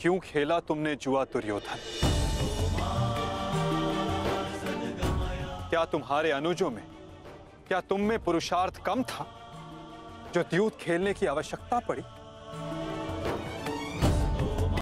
क्यों खेला तुमने जुआ दुर्योधन? क्या तुम्हारे अनुजों में, क्या तुम में पुरुषार्थ कम था, जो द्यूत खेलने की आवश्यकता पड़ी?